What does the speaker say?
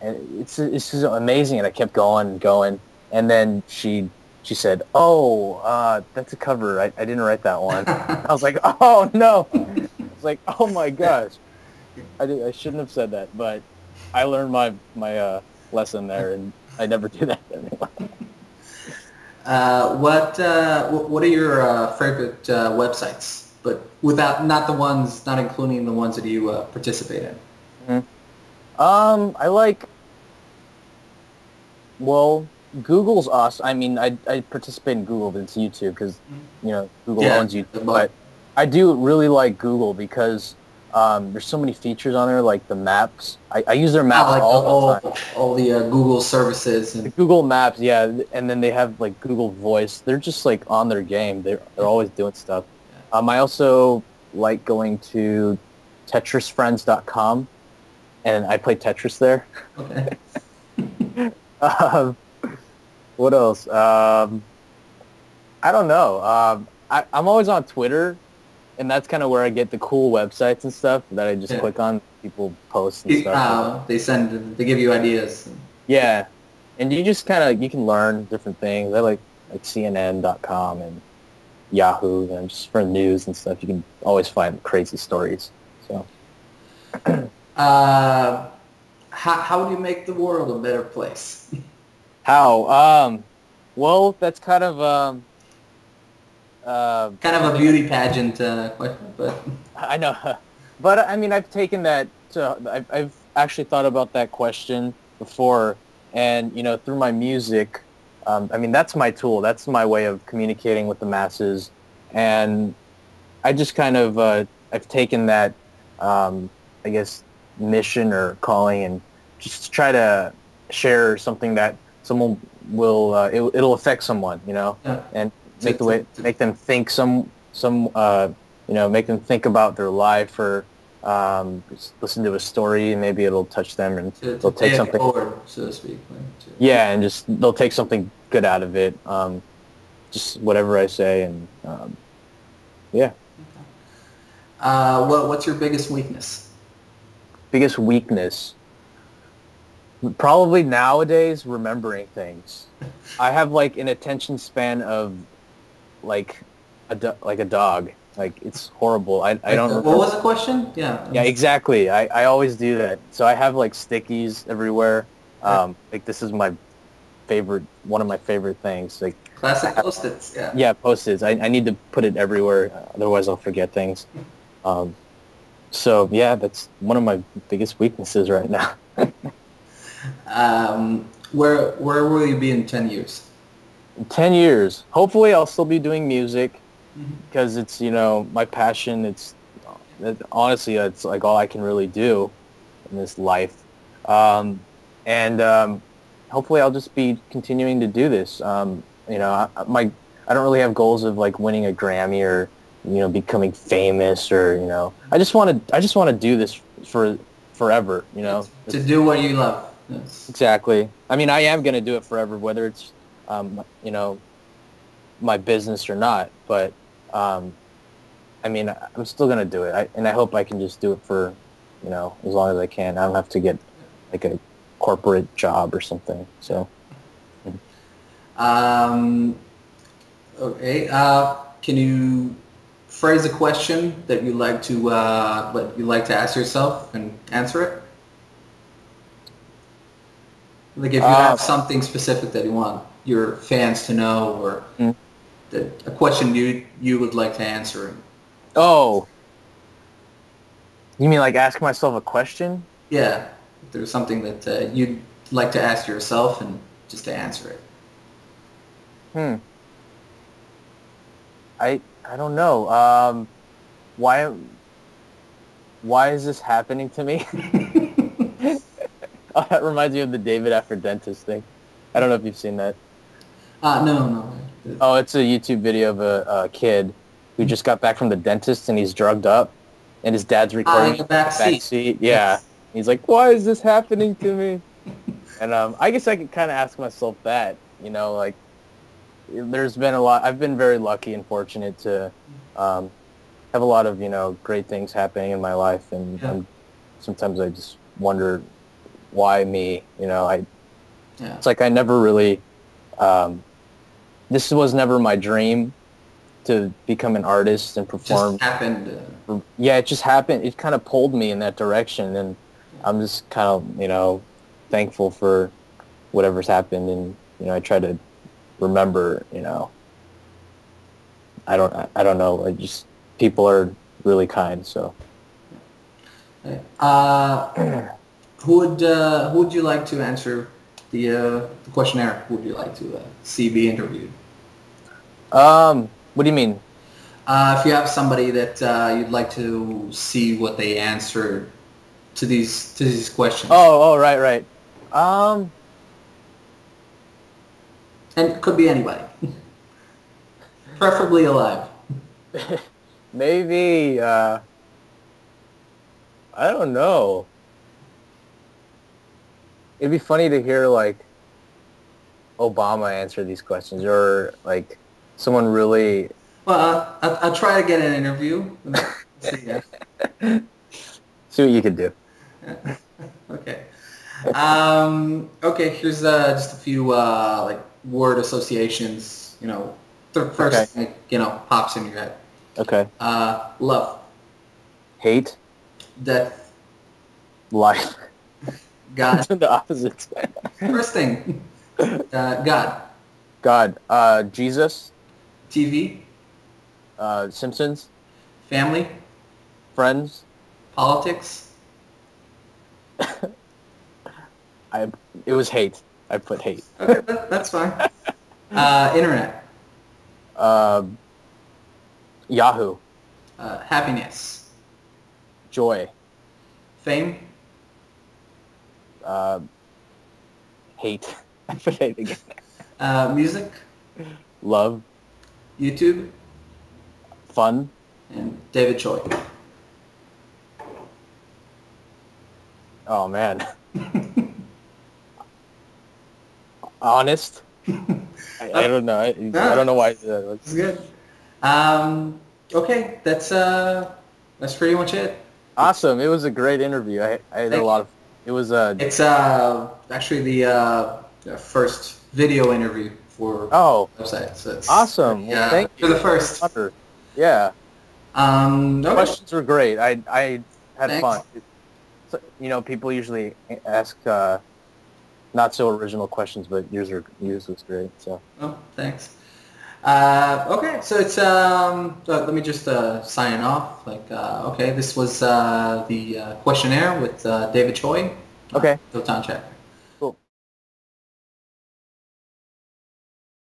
and it's it's just amazing. And I kept going and going, and then she she said, "Oh, uh, that's a cover. I, I didn't write that one." I was like, "Oh no!" It's like, "Oh my gosh, I did, I shouldn't have said that." But I learned my my uh, lesson there, and I never do that anymore. Uh, what uh, what are your uh, favorite uh, websites? But without not the ones, not including the ones that you uh, participate in. Um, I like. Well, Google's awesome. I mean, I I participate in Google, but it's YouTube because Mm-hmm. you know Google Yeah, owns YouTube. but- But I do really like Google because um, there's so many features on there, like the maps. I, I use their maps Ah, like all, all, the time. all the uh, Google services The Google Maps, yeah, and then they have like Google Voice. They're just like on their game. They're they're always doing stuff. Um, I also like going to TetrisFriends.com, and I play Tetris there. okay. um, what else? Um, I don't know. Um, I, I'm always on Twitter, and that's kind of where I get the cool websites and stuff that I just Yeah. click on. People post and stuff. Uh, they send they give you ideas. Yeah, and you just kind of you can learn different things. I like like CNN.com and Yahoo, and just for news and stuff. You can always find crazy stories. So Uh, how how do you make the world a better place? how? Um, well, that's kind of um, uh, kind of a beauty pageant uh, question, but I know, but I mean, I've taken that. To, I've, I've actually thought about that question before, and you know, through my music, um, I mean, that's my tool. That's my way of communicating with the masses, and I just kind of uh, I've taken that, um, I guess, mission or calling, and just try to share something that someone will uh, it, it'll affect someone, you know, Yeah. and make the way to- to- make them think some some uh, you know make them think about their life or um, listen to a story and maybe it'll touch them and to, to they'll take something forward, so to speak. to- yeah and just they'll take something good out of it um, just whatever I say and um, yeah Uh, what what's your biggest weakness? Biggest weakness probably nowadays remembering things i have like an attention span of like a do- like a dog like it's horrible i, I don't Like, remember. What was the question? Yeah. yeah exactly I, I always do that so i have like stickies everywhere um, like this is my favorite one of my favorite things like Classic post-its. Yeah. yeah post-its I, I need to put it everywhere otherwise i'll forget things um, so yeah that's one of my biggest weaknesses right now. Um, where where will you be in ten years? in 10 years. Hopefully i'll still be doing music because it's you know my passion. It's it, honestly it's like all i can really do in this life. Um, and um, hopefully i'll just be continuing to do this. Um, you know I, my i don't really have goals of like winning a grammy or you know becoming famous or you know i just want to i just want to do this for forever you know To do what you love. Yes. Exactly. I mean, I am going to do it forever, whether it's, um, you know, my business or not. But, um, I mean, I'm still going to do it. I, and I hope I can just do it for, you know, as long as I can. I don't have to get like a corporate job or something. So, Um, okay. Uh, can you phrase a question that you like to uh, that you like to ask yourself and answer it? Like if you Uh, have something specific that you want your fans to know, or Mm. that, a question you you would like to answer. oh, you mean like ask myself a question? Yeah, if there's something that uh, you'd like to ask yourself and just to answer it. Hmm. I I don't know. Um, why why is this happening to me? oh, that reminds me of the David after dentist thing. I don't know if you've seen that. Uh, no, no. Oh, it's a YouTube video of a, a kid who just got back from the dentist and he's drugged up, and his dad's recording in the back seat. Yeah, Yes. he's like, "Why is this happening to me?" and um, I guess I could kind of ask myself that. You know, like there's been a lot. I've been very lucky and fortunate to um, have a lot of you know great things happening in my life, and Yeah. sometimes I just wonder why me? You know, I Yeah. it's like I never really. Um, this was never my dream to become an artist and perform. Just happened. Yeah, it just happened. It kind of pulled me in that direction, and I'm just kind of you know thankful for whatever's happened, and you know I try to remember. You know, I don't I don't know. I just people are really kind, so. uh, who would uh, who would you like to answer the, uh, the questionnaire? Who would you like to uh, see be interviewed? Um, what do you mean? Uh, if you have somebody that uh, you'd like to see what they answer to these to these questions, Oh, oh, right, right. Um, and it could be anybody, preferably alive. maybe. Uh, I don't know. It'd be funny to hear like Obama answer these questions, or like someone really. Well, uh, I'll, I'll try to get an interview. See, what you could do. okay. Um, okay, here's uh, just a few uh, like word associations. You know, the first Okay. thing you know pops in your head. Okay. Uh, love, Hate, death, life. God. the opposites. First thing, uh, God, God, uh, Jesus, TV, uh, Simpsons, family, Friends. politics, I. It was hate. I put hate. Okay, that, that's fine. Uh, internet, Um, Yahoo, uh, happiness, joy, fame, uh, hate. I put hate again. uh, music, Love, YouTube, fun, and David Choi. Oh man. Honest. I, I don't know. I, I don't know why. That's good. Um, okay, that's uh, that's pretty much it. awesome. It was a great interview. I, I had a lot of. It was uh It's uh, actually the uh, first video interview for oh website. So it's, awesome. Well, Yeah, thank for the first. Yeah. Um, okay. Questions were great. I I had Thanks. fun. So, you know, people usually ask uh, not so original questions, but yours are yours was great. So Oh, thanks. Uh, okay, so it's um. uh, let me just uh, sign off. Like, uh, okay, this was uh, the uh, questionnaire with uh, David Choi. Okay. Uh, Phil Check.